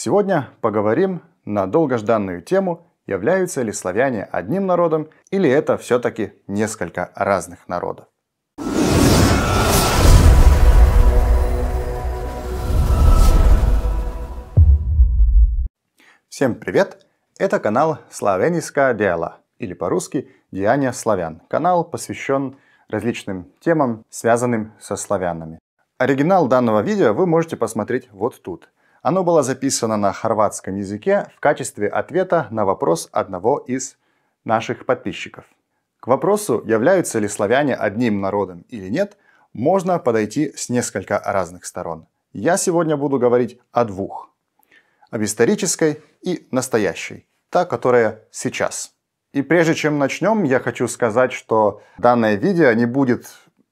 Сегодня поговорим на долгожданную тему, являются ли славяне одним народом или это все-таки несколько разных народов. Всем привет! Это канал Славянское дело, или по-русски «Деяния славян». Канал посвящен различным темам, связанным со славянами. Оригинал данного видео вы можете посмотреть вот тут. Оно было записано на хорватском языке в качестве ответа на вопрос одного из наших подписчиков. К вопросу, являются ли славяне одним народом или нет, можно подойти с несколько разных сторон. Я сегодня буду говорить о двух. Об исторической и настоящей. Та, которая сейчас. И прежде чем начнем, я хочу сказать, что данное видео не будет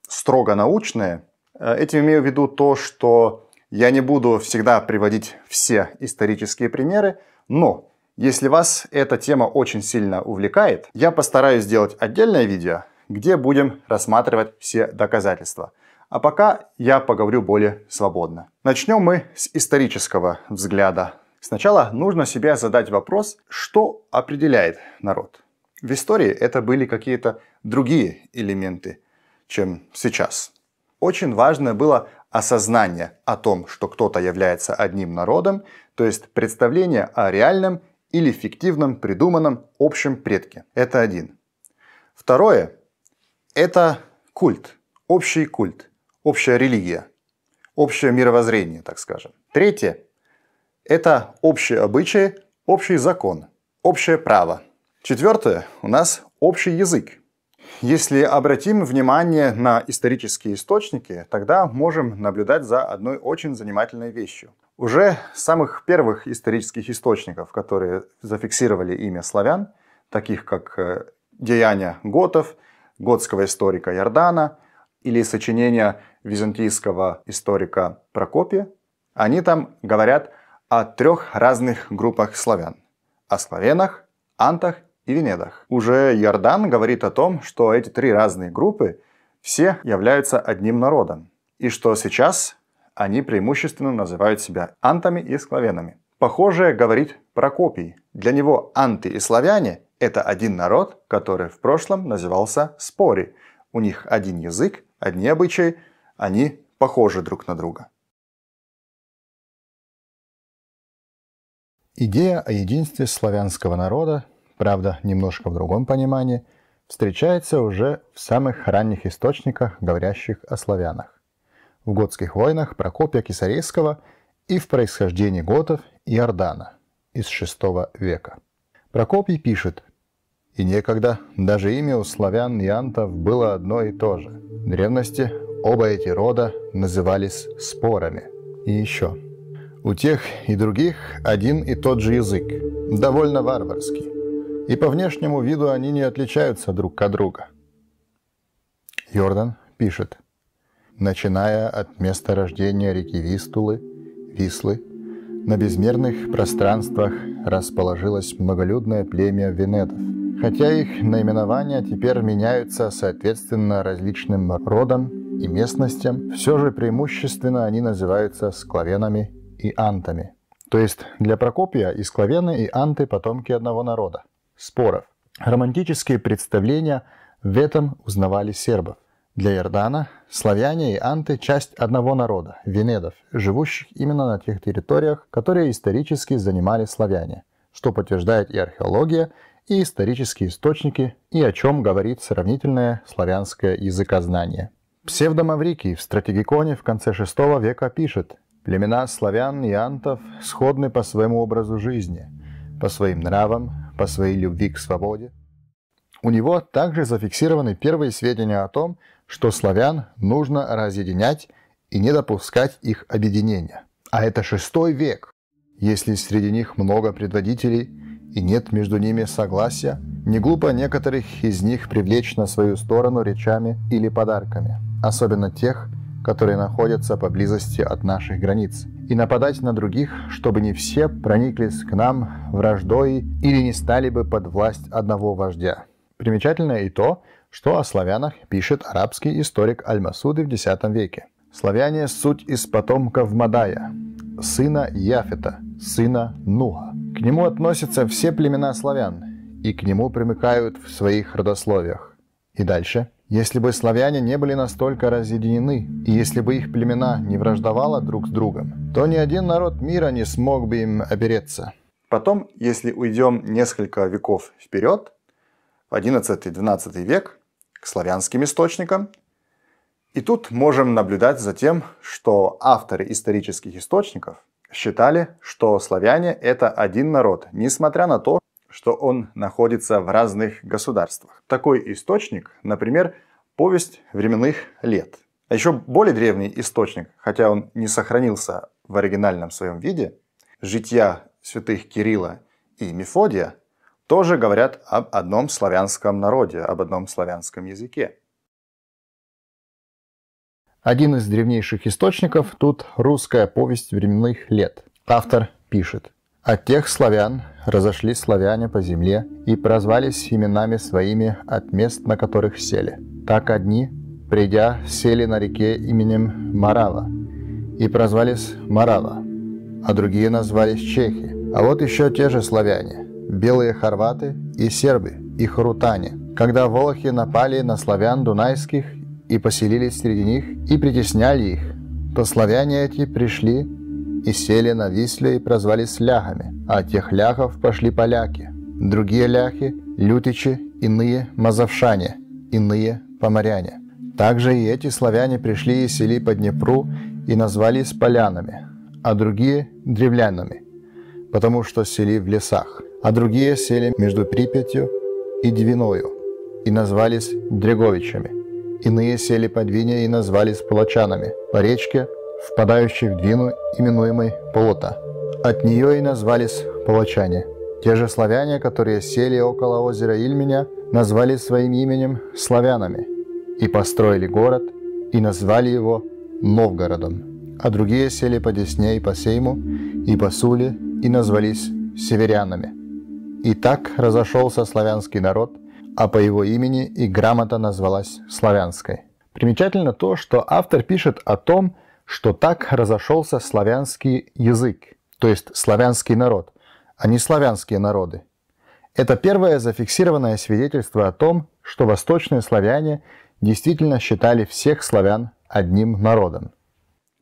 строго научное, Э, этим имею в виду то, что я не буду всегда приводить все исторические примеры, но если вас эта тема очень сильно увлекает, я постараюсь сделать отдельное видео, где будем рассматривать все доказательства. А пока я поговорю более свободно. Начнем мы с исторического взгляда. Сначала нужно себе задать вопрос, что определяет народ. В истории это были какие-то другие элементы, чем сейчас. Очень важное было осознание о том, что кто-то является одним народом, то есть представление о реальном или фиктивном придуманном общем предке. Это один. Второе – это культ, общий культ, общая религия, общее мировоззрение, так скажем. Третье – это общие обычаи, общий закон, общее право. Четвертое – у нас общий язык, если обратим внимание на исторические источники, тогда можем наблюдать за одной очень занимательной вещью. Уже с самых первых исторических источников, которые зафиксировали имя славян, таких как э, деяния готов, готского историка Ярдана или сочинения византийского историка Прокопия, они там говорят о трех разных группах славян. О славянах, антах и Венедах. Уже Иордан говорит о том, что эти три разные группы все являются одним народом, и что сейчас они преимущественно называют себя антами и славянами. Похожее говорит Прокопий. Для него анты и славяне – это один народ, который в прошлом назывался Спори. У них один язык, одни обычаи, они похожи друг на друга. Идея о единстве славянского народа правда, немножко в другом понимании, встречается уже в самых ранних источниках, говорящих о славянах. В готских войнах Прокопия Кисарейского и в происхождении готов и Ордана из VI века. Прокопий пишет, «И некогда даже имя у славян и антов было одно и то же. В древности оба эти рода назывались спорами. И еще, у тех и других один и тот же язык, довольно варварский и по внешнему виду они не отличаются друг от друга. Йордан пишет, начиная от места рождения реки Вистулы, Вислы, на безмерных пространствах расположилось многолюдное племя венедов. Хотя их наименования теперь меняются соответственно различным родам и местностям, все же преимущественно они называются склавенами и антами. То есть для Прокопия и склавены, и анты – потомки одного народа споров. Романтические представления в этом узнавали сербов. Для Иордана славяне и анты – часть одного народа – венедов, живущих именно на тех территориях, которые исторически занимали славяне, что подтверждает и археология, и исторические источники, и о чем говорит сравнительное славянское языкознание. Псевдомаврикий в стратегиконе в конце VI века пишет «Племена славян и антов сходны по своему образу жизни, по своим нравам, по своей любви к свободе. У него также зафиксированы первые сведения о том, что славян нужно разъединять и не допускать их объединения. А это шестой век. Если среди них много предводителей и нет между ними согласия, не глупо некоторых из них привлечь на свою сторону речами или подарками, особенно тех, которые находятся поблизости от наших границ, и нападать на других, чтобы не все прониклись к нам враждой или не стали бы под власть одного вождя. Примечательно и то, что о славянах пишет арабский историк Аль-Масуды в X веке. Славяне – суть из потомков Мадая, сына Яфета, сына Нуха. К нему относятся все племена славян, и к нему примыкают в своих родословиях. И дальше. Если бы славяне не были настолько разъединены, и если бы их племена не враждовало друг с другом, то ни один народ мира не смог бы им опереться. Потом, если уйдем несколько веков вперед, в 11-12 век, к славянским источникам, и тут можем наблюдать за тем, что авторы исторических источников считали, что славяне – это один народ, несмотря на то, что он находится в разных государствах. Такой источник, например, повесть временных лет. А еще более древний источник, хотя он не сохранился в оригинальном своем виде, жития святых Кирилла и Мефодия, тоже говорят об одном славянском народе, об одном славянском языке. Один из древнейших источников тут русская повесть временных лет. Автор пишет. От тех славян разошлись славяне по земле и прозвались именами своими от мест, на которых сели. Так одни, придя, сели на реке именем Марава и прозвались Марава, а другие назвались Чехи. А вот еще те же славяне, белые хорваты и сербы, и харутане. Когда волохи напали на славян дунайских и поселились среди них, и притесняли их, то славяне эти пришли и сели на Висле и прозвались ляхами, а тех ляхов пошли поляки. Другие ляхи – лютичи, иные – мазовшане, иные – поморяне. Также и эти славяне пришли и сели по Днепру и назвались полянами, а другие – древлянами, потому что сели в лесах, а другие сели между Припятью и Двиною и назвались Дреговичами. Иные сели по Двине и назвались Палачанами, по речке, впадающей в Двину, именуемой Полота. От нее и назвались Палачане. Те же славяне, которые сели около озера Ильменя, назвали своим именем славянами и построили город и назвали его Новгородом. А другие сели по Десне и по Сейму и по Суле и назвались северянами. И так разошелся славянский народ, а по его имени и грамота назвалась славянской. Примечательно то, что автор пишет о том, что так разошелся славянский язык, то есть славянский народ, а не славянские народы. Это первое зафиксированное свидетельство о том, что восточные славяне действительно считали всех славян одним народом.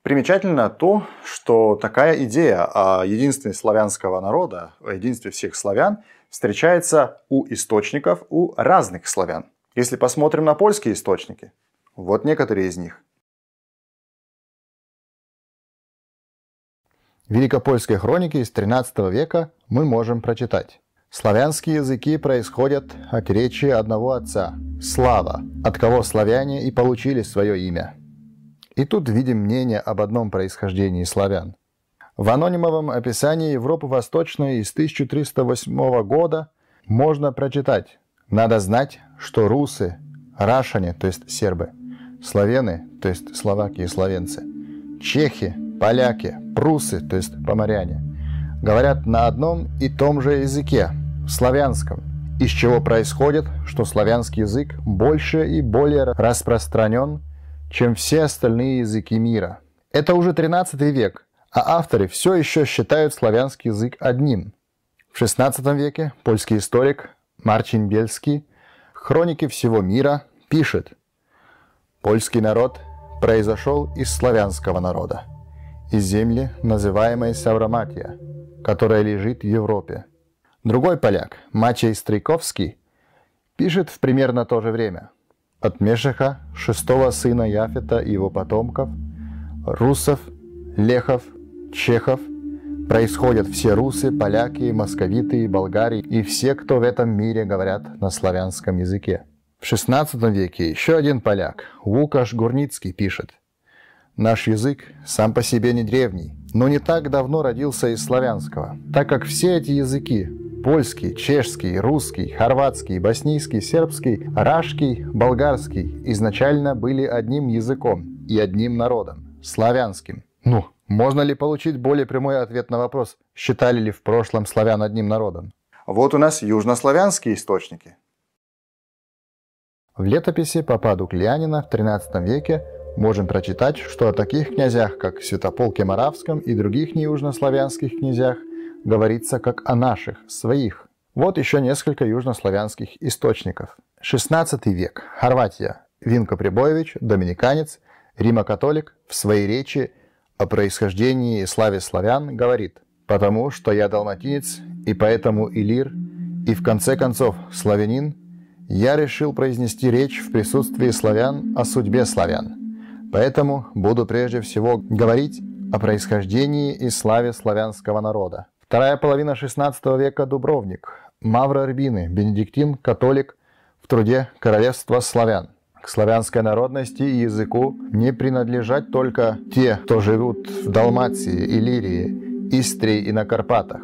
Примечательно то, что такая идея о единстве славянского народа, о единстве всех славян встречается у источников у разных славян. Если посмотрим на польские источники, вот некоторые из них. Великопольской хронике из XIII века мы можем прочитать. Славянские языки происходят от речи одного отца – Слава, от кого славяне и получили свое имя. И тут видим мнение об одном происхождении славян. В анонимовом описании Европы Восточной из 1308 года можно прочитать «Надо знать, что русы, рашане, то есть сербы, славяне, то есть словаки и словенцы, чехи, поляки, прусы, то есть поморяне, говорят на одном и том же языке, славянском, из чего происходит, что славянский язык больше и более распространен, чем все остальные языки мира. Это уже 13 век, а авторы все еще считают славянский язык одним. В XVI веке польский историк Марчин Бельский в «Хронике всего мира» пишет «Польский народ произошел из славянского народа, из земли, называемой Савроматия, которая лежит в Европе. Другой поляк, Мачей Стрейковский, пишет в примерно то же время. От Мешеха, шестого сына Яфета и его потомков, русов, лехов, чехов, происходят все русы, поляки, московиты, болгари и все, кто в этом мире говорят на славянском языке. В XVI веке еще один поляк, Лукаш Гурницкий, пишет – Наш язык сам по себе не древний, но не так давно родился из славянского, так как все эти языки – польский, чешский, русский, хорватский, боснийский, сербский, рашский, болгарский – изначально были одним языком и одним народом – славянским. Ну, можно ли получить более прямой ответ на вопрос, считали ли в прошлом славян одним народом? Вот у нас южнославянские источники. В летописи Папа Дуклянина в XIII веке можем прочитать, что о таких князях, как Святополке Моравском и других неюжнославянских князях, говорится как о наших, своих. Вот еще несколько южнославянских источников. 16 век. Хорватия. Винко Прибоевич, доминиканец, римокатолик, в своей речи о происхождении и славе славян говорит «Потому что я далматинец, и поэтому илир, и в конце концов славянин, я решил произнести речь в присутствии славян о судьбе славян. Поэтому буду прежде всего говорить о происхождении и славе славянского народа. Вторая половина XVI века Дубровник, Мавра Рбины, бенедиктин, католик, в труде «Королевство славян». К славянской народности и языку не принадлежат только те, кто живут в Далмации, Иллирии, Истрии и на Карпатах,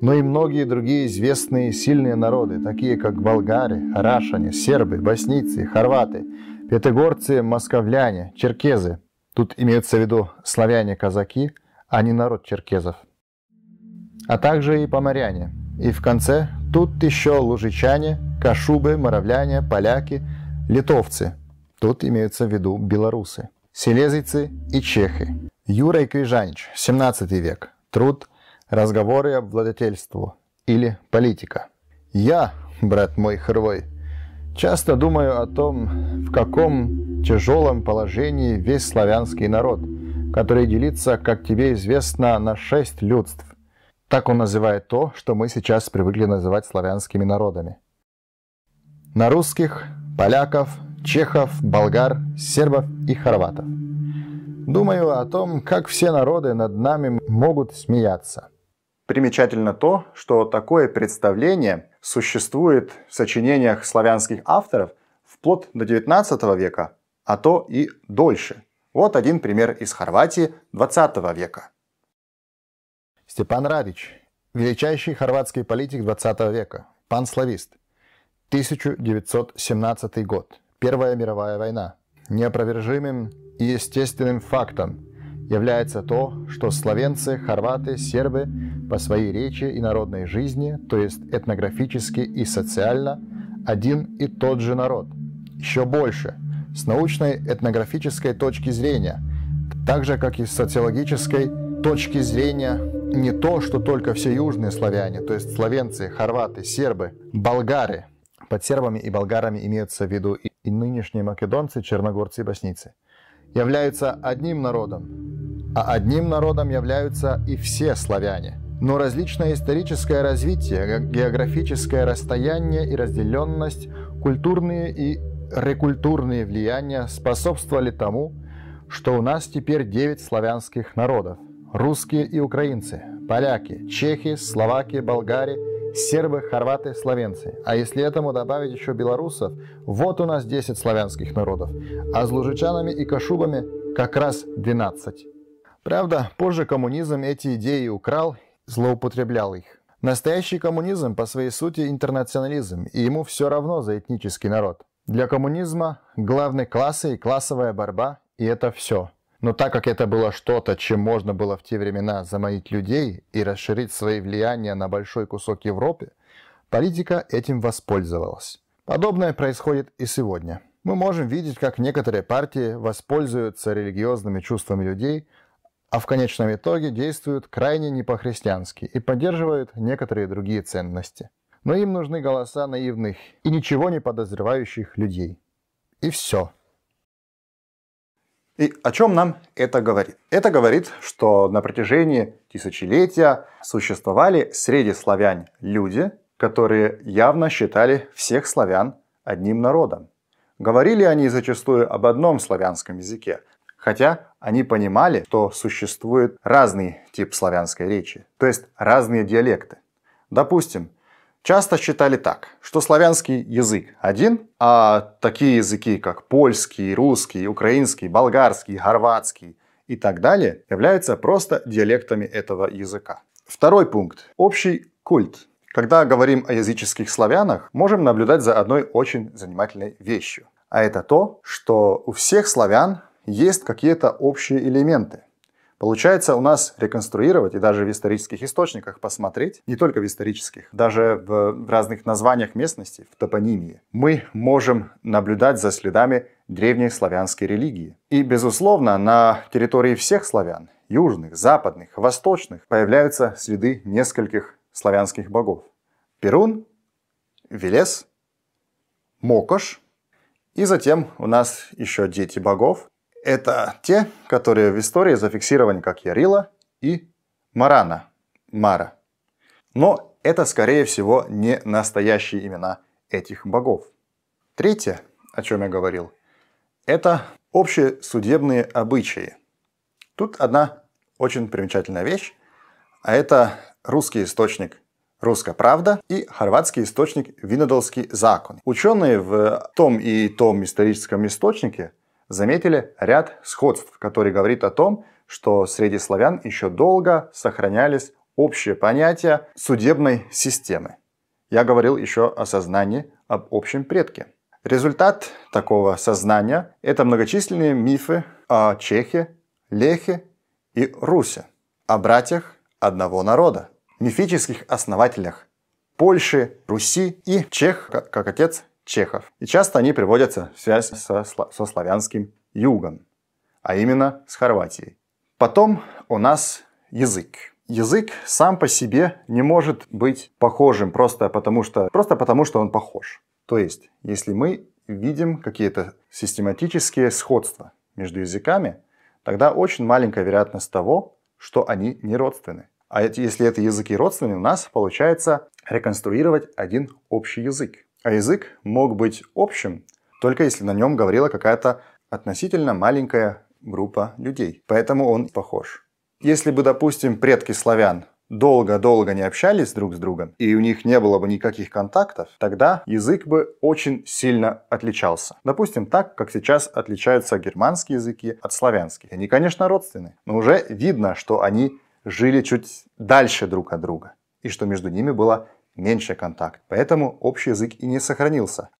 но и многие другие известные сильные народы, такие как болгары, рашане, сербы, боснийцы, хорваты, пятигорцы, московляне, черкезы. Тут имеются в виду славяне-казаки, а не народ черкезов. А также и поморяне. И в конце тут еще лужичане, кашубы, моравляне, поляки, литовцы. Тут имеются в виду белорусы. Селезийцы и чехи. Юрий Крижанич, 17 век. Труд разговоры об владетельству или политика. Я, брат мой хрвой, часто думаю о том, в каком тяжелом положении весь славянский народ, который делится, как тебе известно, на шесть людств. Так он называет то, что мы сейчас привыкли называть славянскими народами. На русских, поляков, чехов, болгар, сербов и хорватов. Думаю о том, как все народы над нами могут смеяться – Примечательно то, что такое представление существует в сочинениях славянских авторов вплоть до XIX века, а то и дольше. Вот один пример из Хорватии XX века. Степан Радич, величайший хорватский политик XX века, панславист. 1917 год, Первая мировая война. Неопровержимым и естественным фактом является то, что словенцы, хорваты, сербы по своей речи и народной жизни, то есть этнографически и социально, один и тот же народ. Еще больше, с научной этнографической точки зрения, так же, как и с социологической точки зрения, не то, что только все южные славяне, то есть словенцы, хорваты, сербы, болгары. Под сербами и болгарами имеются в виду и нынешние македонцы, черногорцы и боснийцы – являются одним народом, а одним народом являются и все славяне. Но различное историческое развитие, географическое расстояние и разделенность, культурные и рекультурные влияния способствовали тому, что у нас теперь 9 славянских народов – русские и украинцы, поляки, чехи, словаки, болгари – сербы, хорваты, словенцы. А если этому добавить еще белорусов, вот у нас 10 славянских народов, а с лужичанами и кашубами как раз 12. Правда, позже коммунизм эти идеи украл, злоупотреблял их. Настоящий коммунизм по своей сути интернационализм, и ему все равно за этнический народ. Для коммунизма главны классы и классовая борьба, и это все – но так как это было что-то, чем можно было в те времена заманить людей и расширить свои влияния на большой кусок Европы, политика этим воспользовалась. Подобное происходит и сегодня. Мы можем видеть, как некоторые партии воспользуются религиозными чувствами людей, а в конечном итоге действуют крайне не по-христиански и поддерживают некоторые другие ценности. Но им нужны голоса наивных и ничего не подозревающих людей. И все. И о чем нам это говорит? Это говорит, что на протяжении тысячелетия существовали среди славян люди, которые явно считали всех славян одним народом. Говорили они зачастую об одном славянском языке, хотя они понимали, что существует разный тип славянской речи, то есть разные диалекты. Допустим, часто считали так, что славянский язык один, а такие языки, как польский, русский, украинский, болгарский, хорватский и так далее, являются просто диалектами этого языка. Второй пункт. Общий культ. Когда говорим о языческих славянах, можем наблюдать за одной очень занимательной вещью. А это то, что у всех славян есть какие-то общие элементы. Получается у нас реконструировать и даже в исторических источниках посмотреть, не только в исторических, даже в разных названиях местности, в топонимии, мы можем наблюдать за следами древней славянской религии. И, безусловно, на территории всех славян, южных, западных, восточных, появляются следы нескольких славянских богов. Перун, Велес, Мокош, и затем у нас еще дети богов, это те, которые в истории зафиксированы как Ярила и Марана, Мара. Но это, скорее всего, не настоящие имена этих богов. Третье, о чем я говорил, это общие судебные обычаи. Тут одна очень примечательная вещь, а это русский источник «Русская правда» и хорватский источник «Винодолский закон». Ученые в том и том историческом источнике заметили ряд сходств, который говорит о том, что среди славян еще долго сохранялись общие понятия судебной системы. Я говорил еще о сознании, об общем предке. Результат такого сознания – это многочисленные мифы о Чехе, Лехе и Русе, о братьях одного народа, мифических основателях Польши, Руси и Чех как отец чехов. И часто они приводятся в связь со, со славянским югом, а именно с Хорватией. Потом у нас язык. Язык сам по себе не может быть похожим просто потому, что, просто потому, что он похож. То есть, если мы видим какие-то систематические сходства между языками, тогда очень маленькая вероятность того, что они не родственны. А если это языки родственны, у нас получается реконструировать один общий язык. А язык мог быть общим, только если на нем говорила какая-то относительно маленькая группа людей. Поэтому он похож. Если бы, допустим, предки славян долго-долго не общались друг с другом, и у них не было бы никаких контактов, тогда язык бы очень сильно отличался. Допустим, так, как сейчас отличаются германские языки от славянских. Они, конечно, родственны, но уже видно, что они жили чуть дальше друг от друга, и что между ними было меньше контакт, поэтому общий язык и не сохранился.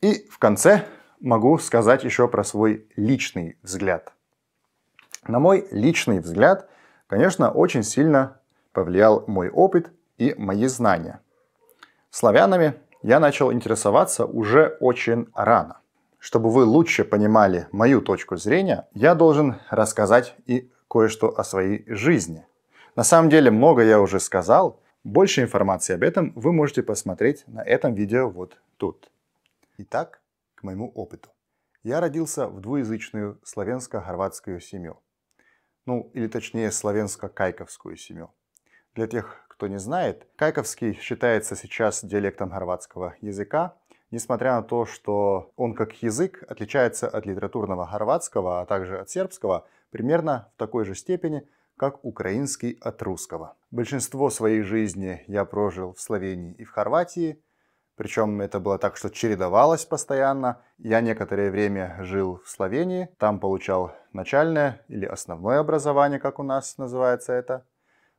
И в конце могу сказать еще про свой личный взгляд. На мой личный взгляд, конечно, очень сильно повлиял мой опыт и мои знания. Славянами я начал интересоваться уже очень рано. Чтобы вы лучше понимали мою точку зрения, я должен рассказать и кое-что о своей жизни. На самом деле много я уже сказал, больше информации об этом вы можете посмотреть на этом видео вот тут. Итак, к моему опыту. Я родился в двуязычную славянско-хорватскую семью. Ну, или точнее, славянско-кайковскую семью. Для тех, кто не знает, кайковский считается сейчас диалектом хорватского языка, несмотря на то, что он как язык отличается от литературного хорватского, а также от сербского, примерно в такой же степени, как украинский от русского. Большинство своей жизни я прожил в Словении и в Хорватии, причем это было так, что чередовалось постоянно. Я некоторое время жил в Словении, там получал начальное или основное образование, как у нас называется это.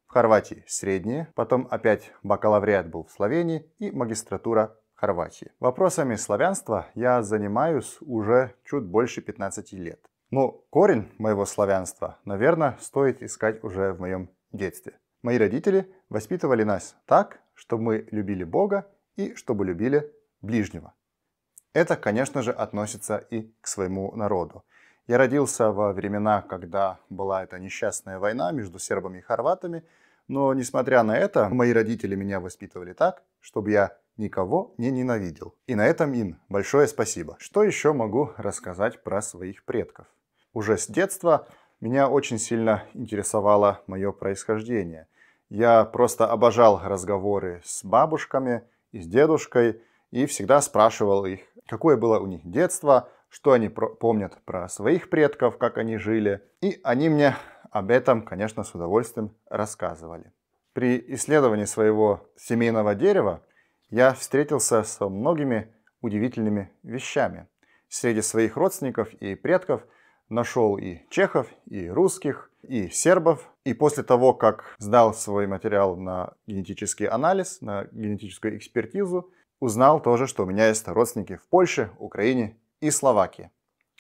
В Хорватии среднее, потом опять бакалавриат был в Словении и магистратура в Хорватии. Вопросами славянства я занимаюсь уже чуть больше 15 лет. Но корень моего славянства, наверное, стоит искать уже в моем детстве. Мои родители воспитывали нас так, чтобы мы любили Бога и чтобы любили ближнего. Это, конечно же, относится и к своему народу. Я родился во времена, когда была эта несчастная война между сербами и хорватами, но, несмотря на это, мои родители меня воспитывали так, чтобы я никого не ненавидел. И на этом им большое спасибо. Что еще могу рассказать про своих предков? Уже с детства меня очень сильно интересовало мое происхождение. Я просто обожал разговоры с бабушками и с дедушкой и всегда спрашивал их, какое было у них детство, что они про помнят про своих предков, как они жили. И они мне об этом, конечно, с удовольствием рассказывали. При исследовании своего семейного дерева я встретился со многими удивительными вещами. Среди своих родственников и предков – нашел и чехов, и русских, и сербов. И после того, как сдал свой материал на генетический анализ, на генетическую экспертизу, узнал тоже, что у меня есть родственники в Польше, Украине и Словакии.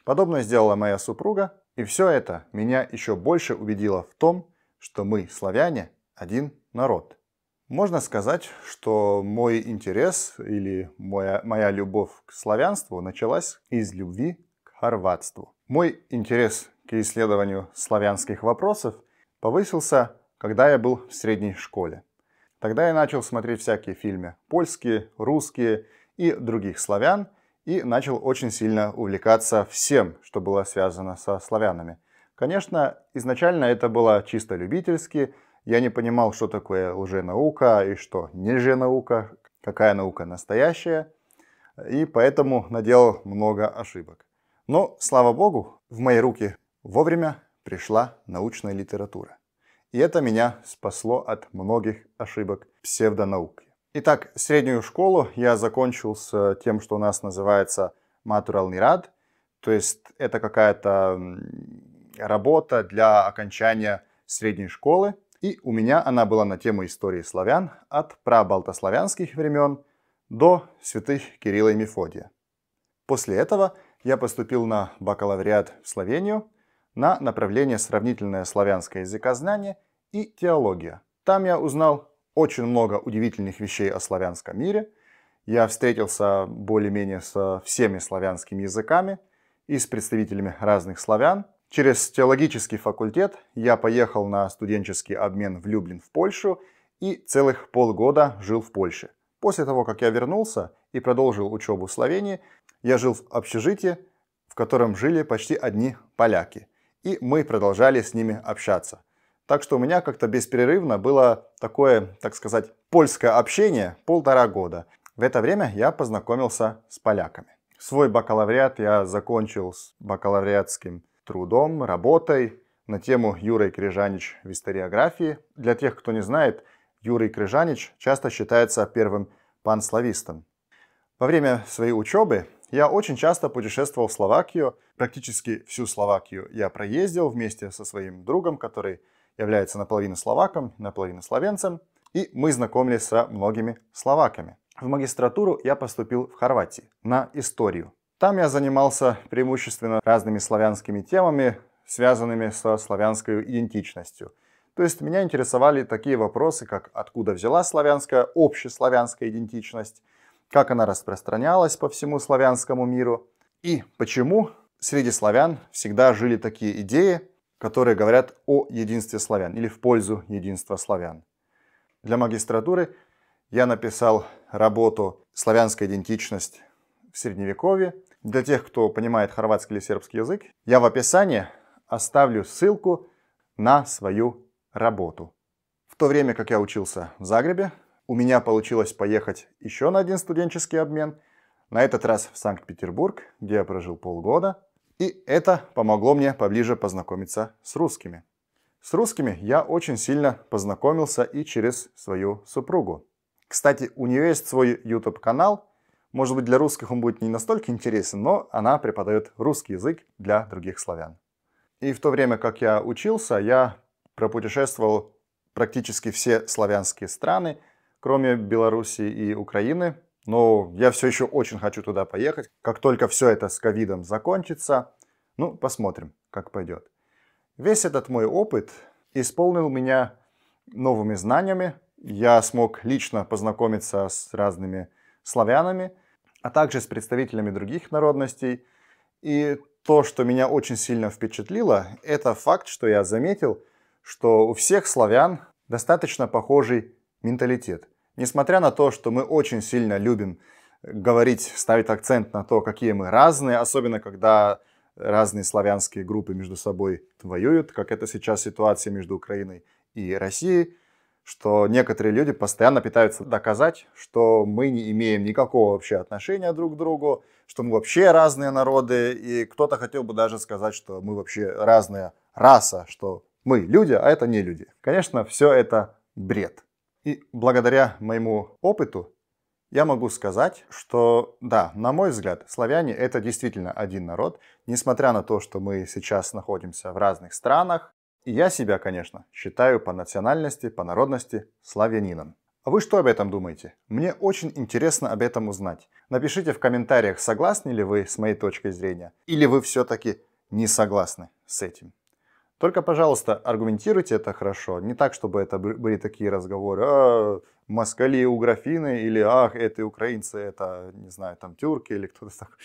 Подобное сделала моя супруга, И все это меня еще больше убедило в том, что мы, славяне, один народ. Можно сказать, что мой интерес или моя, моя любовь к славянству началась из любви к хорватству. Мой интерес исследованию славянских вопросов повысился, когда я был в средней школе. Тогда я начал смотреть всякие фильмы польские, русские и других славян и начал очень сильно увлекаться всем, что было связано со славянами. Конечно, изначально это было чисто любительски, я не понимал, что такое лженаука и что не лженаука, какая наука настоящая, и поэтому наделал много ошибок. Но, слава богу, в мои руки вовремя пришла научная литература. И это меня спасло от многих ошибок псевдонауки. Итак, среднюю школу я закончил с тем, что у нас называется матуральный рад, то есть это какая-то работа для окончания средней школы, и у меня она была на тему истории славян от прабалтославянских времен до святых Кирилла и Мефодия. После этого я поступил на бакалавриат в Словению на направление сравнительное славянское языкознание и теология. Там я узнал очень много удивительных вещей о славянском мире. Я встретился более-менее со всеми славянскими языками и с представителями разных славян, Через теологический факультет я поехал на студенческий обмен в Люблин в Польшу и целых полгода жил в Польше. После того, как я вернулся и продолжил учебу в Словении, я жил в общежитии, в котором жили почти одни поляки. И мы продолжали с ними общаться. Так что у меня как-то беспрерывно было такое, так сказать, польское общение полтора года. В это время я познакомился с поляками. Свой бакалавриат я закончил с бакалавриатским трудом, работой на тему Юрий Крижанич в историографии. Для тех, кто не знает, Юрий Крижанич часто считается первым панславистом. Во время своей учебы я очень часто путешествовал в Словакию. Практически всю Словакию я проездил вместе со своим другом, который является наполовину словаком, наполовину словенцем. И мы знакомились со многими словаками. В магистратуру я поступил в Хорватии на историю. Там я занимался преимущественно разными славянскими темами, связанными со славянской идентичностью. То есть меня интересовали такие вопросы, как откуда взяла славянская, общеславянская идентичность, как она распространялась по всему славянскому миру и почему среди славян всегда жили такие идеи, которые говорят о единстве славян или в пользу единства славян. Для магистратуры я написал работу «Славянская идентичность в Средневековье», для тех, кто понимает хорватский или сербский язык, я в описании оставлю ссылку на свою работу. В то время, как я учился в Загребе, у меня получилось поехать еще на один студенческий обмен, на этот раз в Санкт-Петербург, где я прожил полгода, и это помогло мне поближе познакомиться с русскими. С русскими я очень сильно познакомился и через свою супругу. Кстати, у нее есть свой YouTube-канал – может быть, для русских он будет не настолько интересен, но она преподает русский язык для других славян. И в то время, как я учился, я пропутешествовал практически все славянские страны, кроме Беларуси и Украины. Но я все еще очень хочу туда поехать. Как только все это с ковидом закончится, ну, посмотрим, как пойдет. Весь этот мой опыт исполнил меня новыми знаниями. Я смог лично познакомиться с разными славянами – а также с представителями других народностей. И то, что меня очень сильно впечатлило, это факт, что я заметил, что у всех славян достаточно похожий менталитет. Несмотря на то, что мы очень сильно любим говорить, ставить акцент на то, какие мы разные, особенно когда разные славянские группы между собой воюют, как это сейчас ситуация между Украиной и Россией, что некоторые люди постоянно пытаются доказать, что мы не имеем никакого вообще отношения друг к другу, что мы вообще разные народы, и кто-то хотел бы даже сказать, что мы вообще разная раса, что мы люди, а это не люди. Конечно, все это бред. И благодаря моему опыту я могу сказать, что да, на мой взгляд, славяне это действительно один народ, несмотря на то, что мы сейчас находимся в разных странах, и я себя, конечно, считаю по национальности, по народности славянином. А вы что об этом думаете? Мне очень интересно об этом узнать. Напишите в комментариях, согласны ли вы с моей точкой зрения, или вы все-таки не согласны с этим. Только, пожалуйста, аргументируйте это хорошо. Не так, чтобы это были такие разговоры. А, москали у графины или ах, это украинцы, это, не знаю, там тюрки или кто-то так.